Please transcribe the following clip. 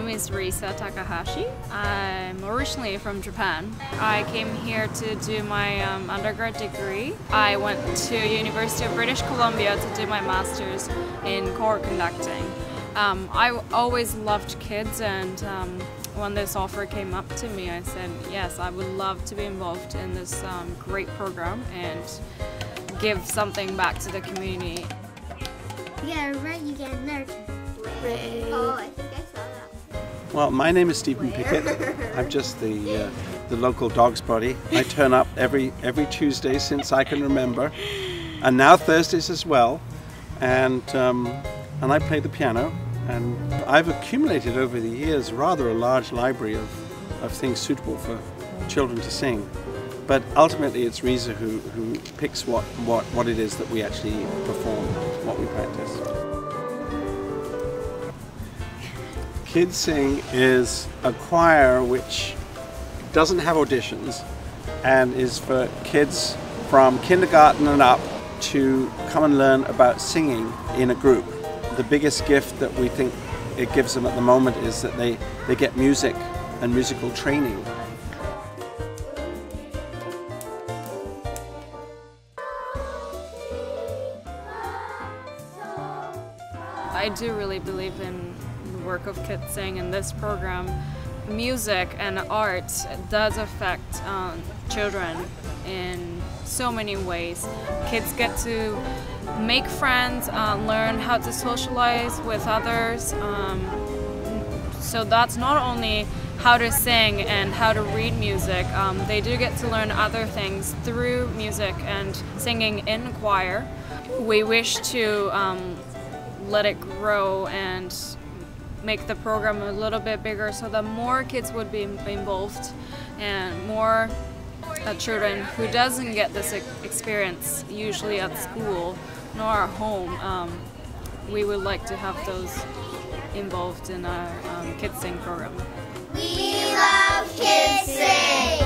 name is Risa Takahashi. I'm originally from Japan. I came here to do my um, undergrad degree. I went to University of British Columbia to do my master's in choir conducting. Um, I always loved kids and um, when this offer came up to me I said yes I would love to be involved in this um, great program and give something back to the community. You get a red, you get a nerd. Well, my name is Stephen Pickett. I'm just the uh, the local dog's body. I turn up every every Tuesday since I can remember, and now Thursdays as well. And um, and I play the piano. And I've accumulated over the years rather a large library of, of things suitable for children to sing. But ultimately, it's Risa who, who picks what, what, what it is that we actually perform, what we practice. Kids Sing is a choir which doesn't have auditions and is for kids from kindergarten and up to come and learn about singing in a group. The biggest gift that we think it gives them at the moment is that they, they get music and musical training. I do really believe in the work of Kids Sing in this program. Music and art does affect um, children in so many ways. Kids get to make friends, uh, learn how to socialize with others. Um, so that's not only how to sing and how to read music, um, they do get to learn other things through music and singing in choir. We wish to um, let it grow and make the program a little bit bigger so that more kids would be involved and more uh, children who doesn't get this experience usually at school nor at home um, we would like to have those involved in our um, Kids Sing program. We love Kids Sing!